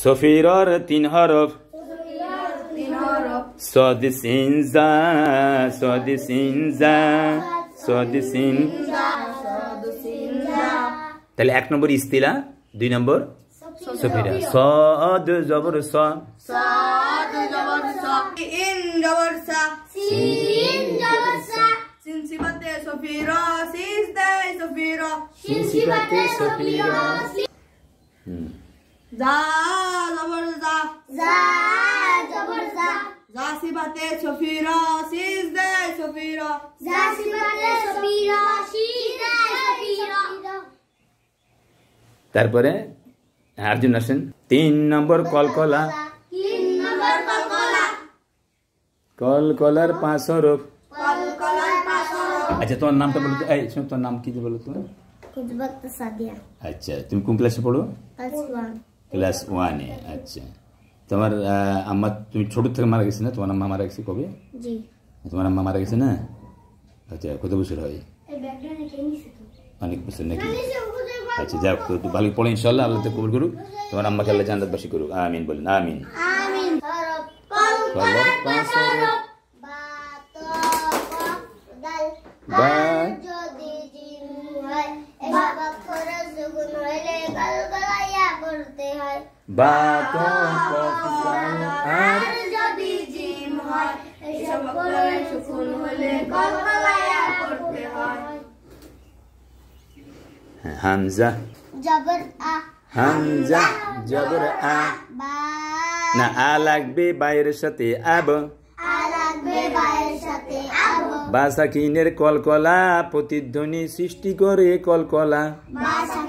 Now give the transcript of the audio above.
সফিরর তিন হরফ। তিন হরফ সদ সিন জা সদ সিন জা সদ সিন সদ সিন জা তাহলে এক নম্বর ইস্তিলা দুই নম্বর সফিরা। সদ জবর স। সাদ জবর সা। ইন জবর সা। সিন জবর সা। সিন সিবাতে সফিরা সিস দে সফিরা সিবাতে সফিরা হুম। সফিরা সিস দে সফিরা জা সিবাতে সফিরা শিন দে সফিরা তারপরে আর্জুন আসেন। তিন নম্বর কলকলা। তিন নম্বর কলকলা। কলকলার পাঁচ কলকলার পাশর আচ্ছা তোমার নামটা বলো এই শোনো, তোমার নাম কি বলো তো? কুতবাত সাদিয়া। আচ্ছা তুমি কোন ক্লাসে পড়ো? ক্লাস ওয়ানে আচ্ছা। তোমার আম্মা তুমি ছোট থেকে মারা গেছি না? তোমার আম্মা মারা গেছে কবে? তোমার আম্মা মারা গেছে না? আচ্ছা কত বছর হয়? অনেক বছর নাকি? আচ্ছা যাক তো ভালো পড়ে ইনশাল্লাহ আল্লাহ তো কবুল করুক। তোমার আম্মাকে আল্লাহ জান্নাতবাসী করুক। আমিন বলেন আমিন। বা হলে কলকলায়া হয়। হামজা। জবর আ। হামজা জবর আ। না আ লাগবে বাইরের সাথে আব। আ লাগবে বায়ের সাথে আব। বাসাকিনের কলকলা প্রতিধ্বনি সৃষ্টি করে কলকলা। বাসা